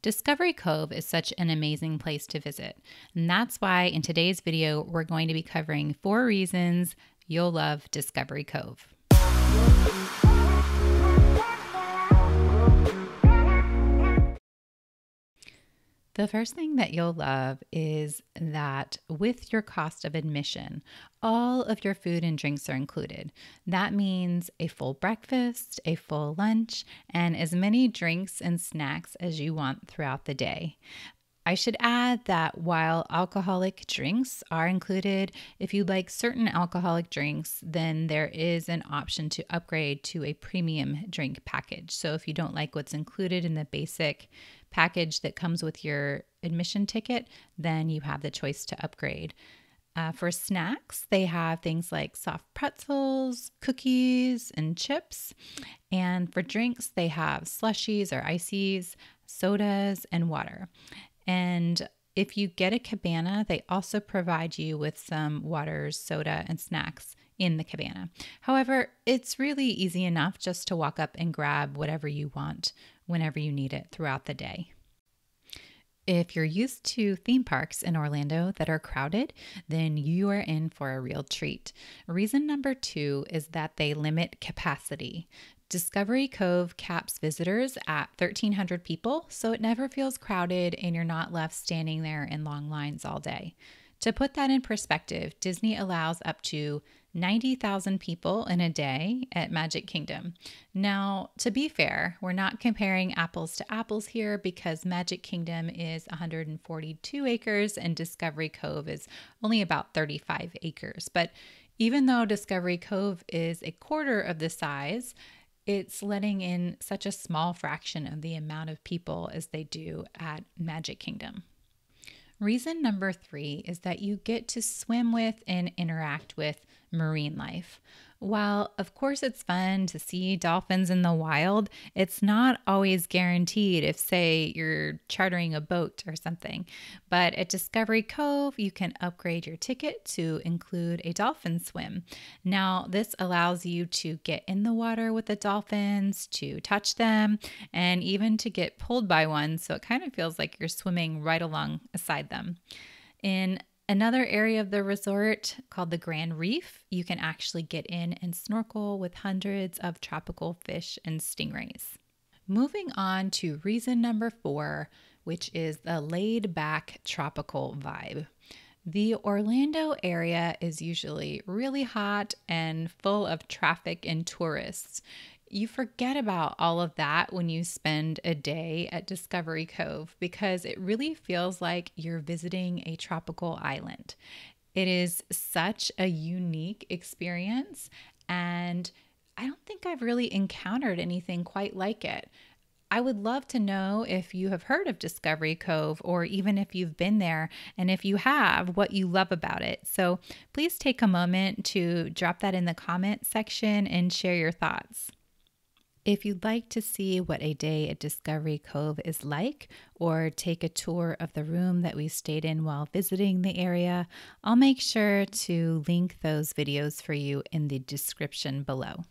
Discovery Cove is such an amazing place to visit. And that's why in today's video, we're going to be covering four reasons you'll love Discovery Cove. The first thing that you'll love is that with your cost of admission, all of your food and drinks are included. That means a full breakfast, a full lunch, and as many drinks and snacks as you want throughout the day. I should add that while alcoholic drinks are included, if you like certain alcoholic drinks, then there is an option to upgrade to a premium drink package. So if you don't like what's included in the basic package that comes with your admission ticket, then you have the choice to upgrade. Uh, for snacks, they have things like soft pretzels, cookies, and chips. And for drinks, they have slushies or ices, sodas, and water. And if you get a cabana, they also provide you with some waters, soda, and snacks in the cabana. However, it's really easy enough just to walk up and grab whatever you want whenever you need it throughout the day. If you're used to theme parks in Orlando that are crowded, then you are in for a real treat. Reason number two is that they limit capacity. Discovery Cove caps visitors at 1,300 people, so it never feels crowded and you're not left standing there in long lines all day. To put that in perspective, Disney allows up to 90,000 people in a day at Magic Kingdom. Now, to be fair, we're not comparing apples to apples here because Magic Kingdom is 142 acres and Discovery Cove is only about 35 acres. But even though Discovery Cove is a quarter of the size, it's letting in such a small fraction of the amount of people as they do at Magic Kingdom. Reason number three is that you get to swim with and interact with marine life. While, of course, it's fun to see dolphins in the wild, it's not always guaranteed if, say, you're chartering a boat or something. But at Discovery Cove, you can upgrade your ticket to include a dolphin swim. Now, this allows you to get in the water with the dolphins, to touch them, and even to get pulled by one. So it kind of feels like you're swimming right alongside them. In Another area of the resort called the Grand Reef, you can actually get in and snorkel with hundreds of tropical fish and stingrays. Moving on to reason number four, which is the laid back tropical vibe. The Orlando area is usually really hot and full of traffic and tourists you forget about all of that when you spend a day at Discovery Cove because it really feels like you're visiting a tropical island. It is such a unique experience, and I don't think I've really encountered anything quite like it. I would love to know if you have heard of Discovery Cove or even if you've been there, and if you have, what you love about it. So please take a moment to drop that in the comment section and share your thoughts. If you'd like to see what a day at Discovery Cove is like, or take a tour of the room that we stayed in while visiting the area, I'll make sure to link those videos for you in the description below.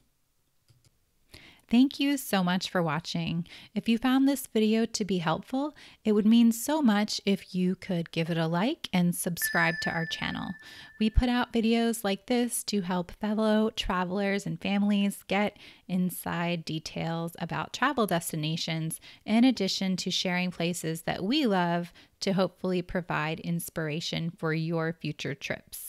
Thank you so much for watching. If you found this video to be helpful, it would mean so much if you could give it a like and subscribe to our channel. We put out videos like this to help fellow travelers and families get inside details about travel destinations, in addition to sharing places that we love to hopefully provide inspiration for your future trips.